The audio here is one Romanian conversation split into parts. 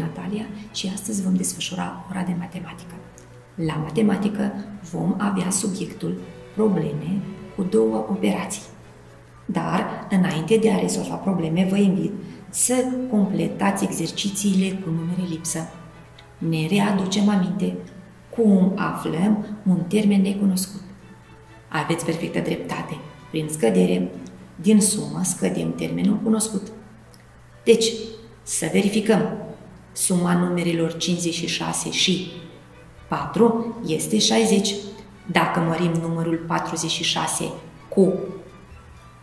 Mă numesc Timofei Natalia și astăzi vom desfășura ora de matematică. La matematică vom avea subiectul probleme cu două operații. Dar, înainte de a rezolva probleme, vă invit să completați exercițiile cu numere lipsă. Ne readucem aminte cum aflăm un termen necunoscut. Aveți perfectă dreptate. Prin scădere, din sumă, scădem termenul cunoscut. Deci, să verificăm. Suma numerelor 56 și 4 este 60. Dacă mărim numărul 46 cu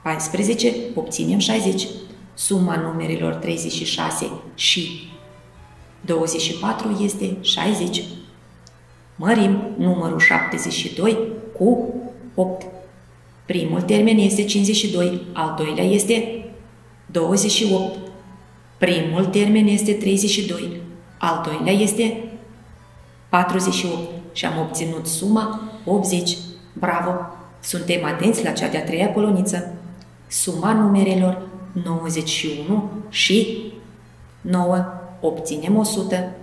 14, obținem 60. Suma numerelor 36 și 24 este 60. Mărim numărul 72 cu 8. Primul termen este 52, al doilea este 28. Primul termen este 32, al doilea este 48 și am obținut suma 80. Bravo! Suntem atenți la cea de-a treia coloniță. Suma numerelor 91 și 9. Obținem 100.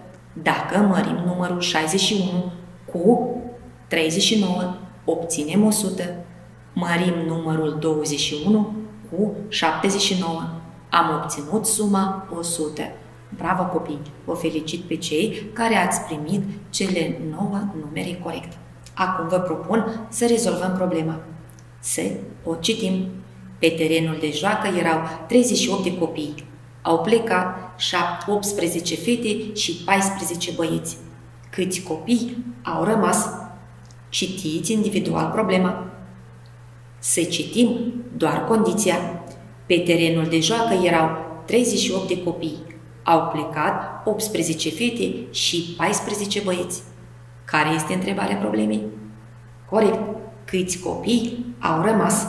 Dacă mărim numărul 61 cu 39, obținem 100. Mărim numărul 21 cu 79 am obținut suma 100. Bravo copii! Vă felicit pe cei care ați primit cele 9 numere corect. Acum vă propun să rezolvăm problema. Să o citim. Pe terenul de joacă erau 38 de copii. Au plecat 18 fete și 14 băieți. Câți copii au rămas? Citiți individual problema. Să citim doar condiția pe terenul de joacă erau 38 de copii. Au plecat 18 fete și 14 băieți. Care este întrebarea problemei? Corect. Câți copii au rămas?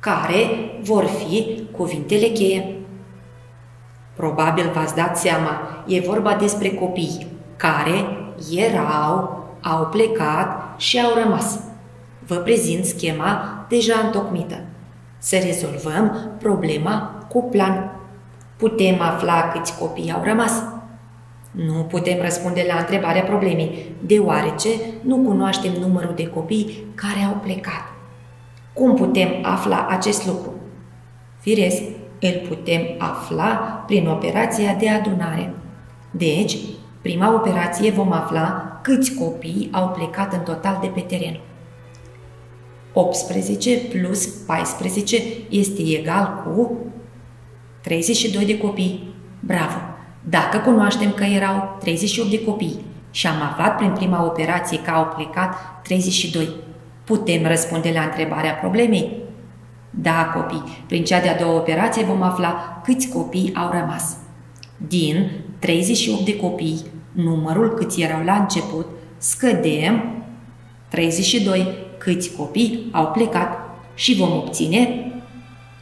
Care vor fi cuvintele cheie? Probabil v-ați dat seama, e vorba despre copii care erau, au plecat și au rămas. Vă prezint schema deja întocmită să rezolvăm problema cu plan. Putem afla câți copii au rămas? Nu putem răspunde la întrebarea problemei, deoarece nu cunoaștem numărul de copii care au plecat. Cum putem afla acest lucru? Firesc, îl putem afla prin operația de adunare. Deci, prima operație vom afla câți copii au plecat în total de pe teren. 18 plus 14 este egal cu 32 de copii. Bravo! Dacă cunoaștem că erau 38 de copii și am aflat prin prima operație că au plecat 32, putem răspunde la întrebarea problemei? Da, copii, prin cea de-a doua operație vom afla câți copii au rămas. Din 38 de copii, numărul câți erau la început, scădem 32 câți copii au plecat și vom obține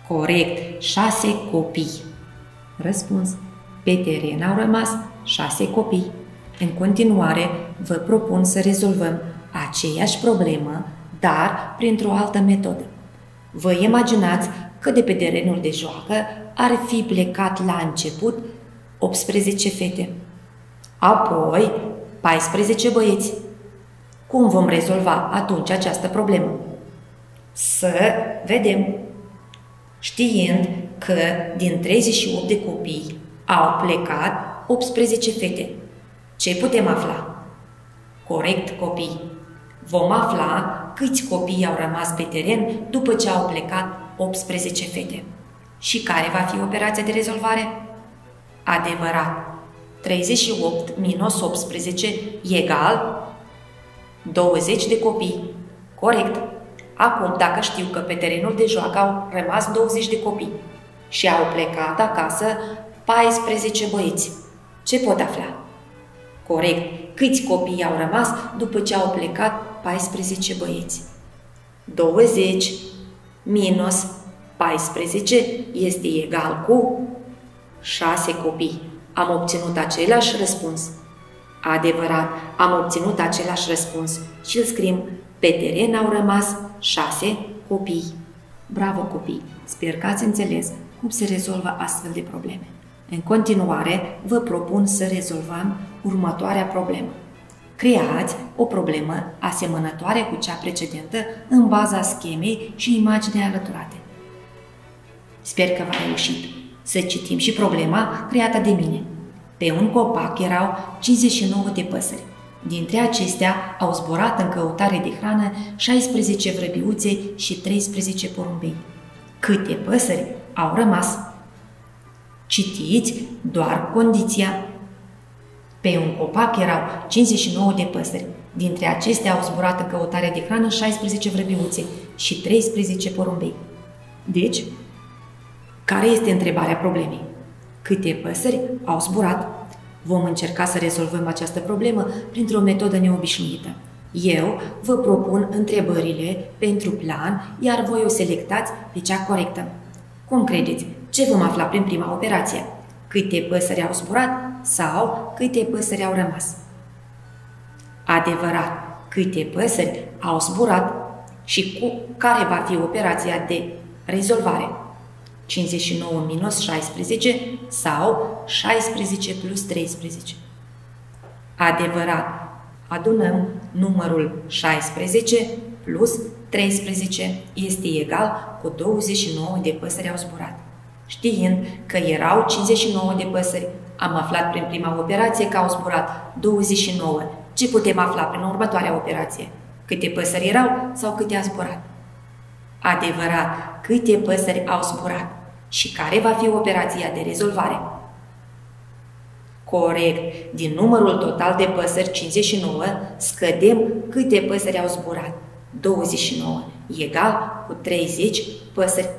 corect șase copii. Răspuns. Pe teren au rămas șase copii. În continuare, vă propun să rezolvăm aceeași problemă, dar printr-o altă metodă. Vă imaginați că de pe terenul de joacă ar fi plecat la început 18 fete, apoi 14 băieți cum vom rezolva atunci această problemă? Să vedem, știind că din 38 de copii au plecat 18 fete. Ce putem afla? Corect, copii. Vom afla câți copii au rămas pe teren după ce au plecat 18 fete. Și care va fi operația de rezolvare? Adevărat. 38 minus 18 egal 20 de copii. Corect. Acum, dacă știu că pe terenul de joacă au rămas 20 de copii și au plecat acasă 14 băieți, ce pot afla? Corect. Câți copii au rămas după ce au plecat 14 băieți? 20 minus 14 este egal cu 6 copii. Am obținut același răspuns. Adevărat, am obținut același răspuns și îl scrim. Pe teren au rămas șase copii. Bravo copii! Sper că ați înțeles cum se rezolvă astfel de probleme. În continuare, vă propun să rezolvăm următoarea problemă. Creați o problemă asemănătoare cu cea precedentă în baza schemei și imaginei alăturate. Sper că v-a reușit. Să citim și problema creată de mine. Pe un copac erau 59 de păsări. Dintre acestea au zburat în căutare de hrană 16 vrăbiuțe și 13 porumbei. Câte păsări au rămas? Citiți doar condiția. Pe un copac erau 59 de păsări. Dintre acestea au zburat în căutare de hrană 16 vrăbiuțe și 13 porumbei. Deci, care este întrebarea problemei? Câte păsări au zburat? Vom încerca să rezolvăm această problemă printr-o metodă neobișnuită. Eu vă propun întrebările pentru plan, iar voi o selectați pe cea corectă. Cum credeți? Ce vom afla prin prima operație? Câte păsări au zburat sau câte păsări au rămas? Adevărat, câte păsări au zburat și cu care va fi operația de rezolvare? 59 minus 16 sau 16 plus 13. Adevărat, adunăm numărul 16 plus 13 este egal cu 29 de păsări au zburat. Știind că erau 59 de păsări, am aflat prin prima operație că au zburat 29. Ce putem afla prin următoarea operație? Câte păsări erau sau câte a zburat? Adevărat, câte păsări au zburat și care va fi operația de rezolvare? Corect, din numărul total de păsări 59, scădem câte păsări au zburat. 29 egal cu 30 păsări.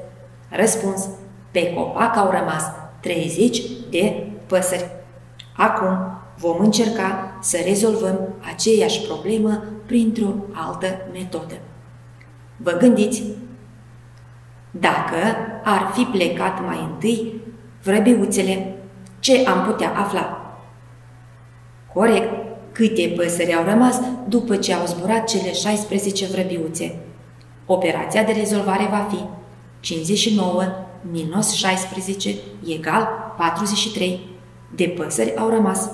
Răspuns, pe copac au rămas 30 de păsări. Acum vom încerca să rezolvăm aceeași problemă printr-o altă metodă. Vă gândiți dacă ar fi plecat mai întâi vrăbiuțele, ce am putea afla? Corect, câte păsări au rămas după ce au zburat cele 16 vrăbiuțe. Operația de rezolvare va fi 59 minus 16 egal 43 de păsări au rămas.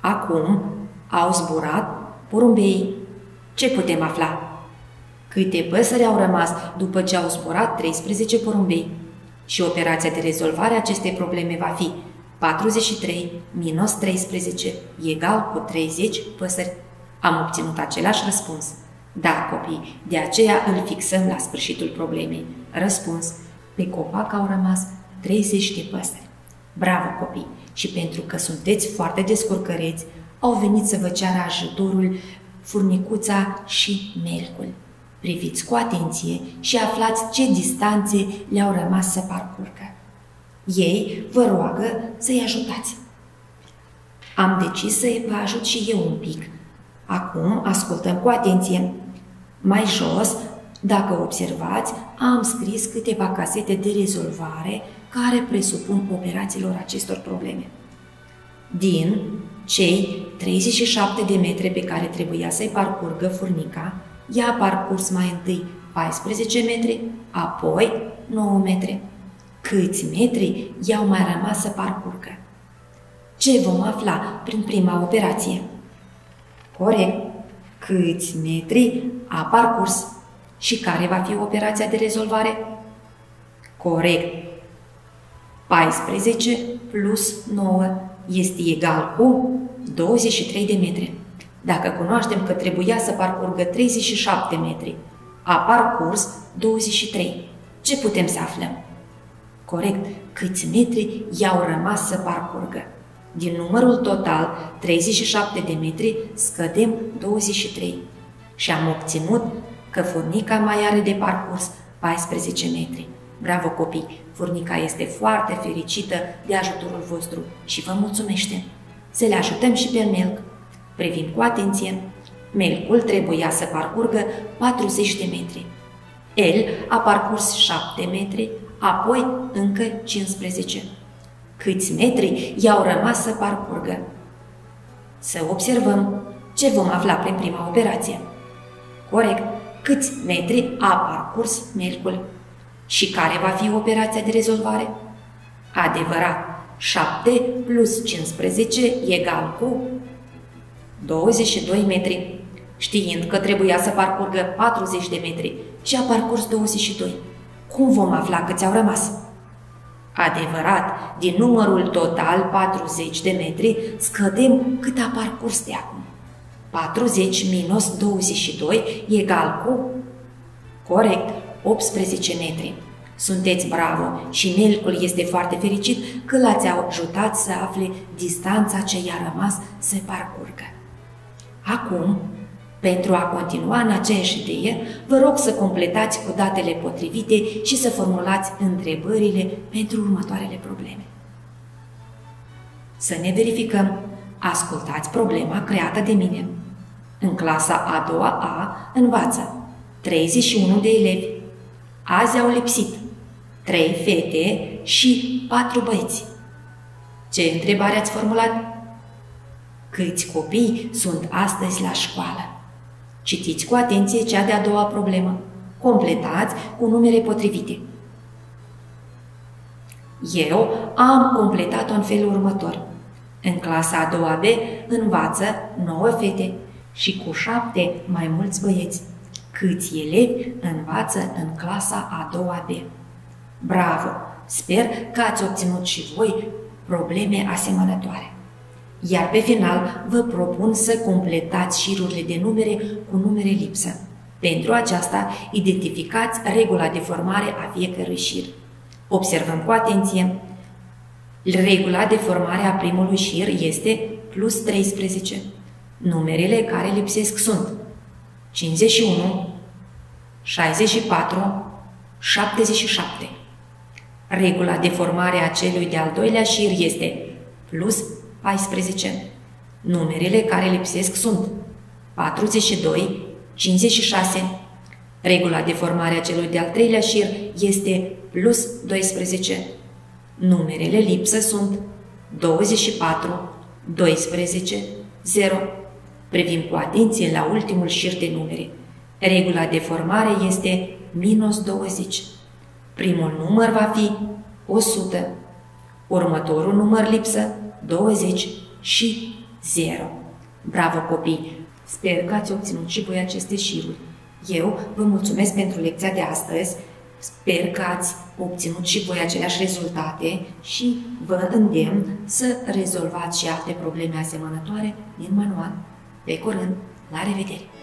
Acum au zburat porumbei. Ce putem afla? Câte păsări au rămas după ce au zburat 13 porumbei? Și operația de rezolvare a acestei probleme va fi 43 minus 13 egal cu 30 păsări. Am obținut același răspuns. Da, copii, de aceea îl fixăm la sfârșitul problemei. Răspuns. Pe copac au rămas 30 de păsări. Bravo, copii! Și pentru că sunteți foarte descurcăreți, au venit să vă ceară ajutorul furnicuța și melcul. Priviți cu atenție și aflați ce distanțe le-au rămas să parcurgă. Ei vă roagă să-i ajutați. Am decis să vă ajut și eu un pic. Acum ascultăm cu atenție. Mai jos, dacă observați, am scris câteva casete de rezolvare care presupun operațiilor acestor probleme. Din cei 37 de metri pe care trebuia să-i parcurgă furnica, ea a parcurs mai întâi 14 metri, apoi 9 metri. Câți metri i-au mai rămas să parcurgă? Ce vom afla prin prima operație? Corect. Câți metri a parcurs? Și care va fi operația de rezolvare? Corect. 14 plus 9 este egal cu 23 de metri. Dacă cunoaștem că trebuia să parcurgă 37 metri, a parcurs 23, ce putem să aflăm? Corect, câți metri i-au rămas să parcurgă? Din numărul total, 37 de metri, scădem 23 și am obținut că furnica mai are de parcurs 14 metri. Bravo copii! Furnica este foarte fericită de ajutorul vostru și vă mulțumește. Să le ajutăm și pe Melc. Privind cu atenție, Melcul trebuia să parcurgă 40 de metri. El a parcurs 7 metri, apoi încă 15. Câți metri i-au rămas să parcurgă? Să observăm ce vom afla prin prima operație. Corect, câți metri a parcurs Melcul? Și care va fi operația de rezolvare? Adevărat, 7 plus 15 egal cu 22 metri. Știind că trebuia să parcurgă 40 de metri și a parcurs 22, cum vom afla câți au rămas? Adevărat, din numărul total 40 de metri, scădem cât a parcurs de acum. 40 minus 22 egal cu, corect, 18 metri. Sunteți bravo și Nelcul este foarte fericit că l-ați ajutat să afle distanța ce i-a rămas să parcurgă. Acum, pentru a continua în aceeași idee, vă rog să completați cu datele potrivite și să formulați întrebările pentru următoarele probleme. Să ne verificăm. Ascultați problema creată de mine. În clasa a doua A învață 31 de elevi. Azi au lipsit 3 fete și 4 băieți. Ce întrebare ați formulat? Câți copii sunt astăzi la școală? Citiți cu atenție cea de-a doua problemă. Completați cu numere potrivite. Eu am completat-o în felul următor. În clasa a doua B învață 9 fete și cu 7 mai mulți băieți. Câți elevi învață în clasa a doua B? Bravo! Sper că ați obținut și voi probleme asemănătoare. Iar pe final vă propun să completați șirurile de numere cu numere lipsă. Pentru aceasta, identificați regula de formare a fiecărui șir. Observăm cu atenție. Regula de formare a primului șir este plus 13. Numerele care lipsesc sunt 51, 64, 77. Regula de formare a celui de-al doilea șir este plus 14. Numerele care lipsesc sunt 42, 56. Regula de formare a celui de-al treilea șir este plus 12. Numerele lipsă sunt 24, 12, 0. Privim cu atenție la ultimul șir de numere. Regula de formare este minus 20. Primul număr va fi 100. Următorul număr lipsă 20 și 0. Bravo copii! Sper că ați obținut și voi aceste șiruri. Eu vă mulțumesc pentru lecția de astăzi, sper că ați obținut și voi aceleași rezultate și vă îndemn să rezolvați și alte probleme asemănătoare din manual. Pe curând, la revedere!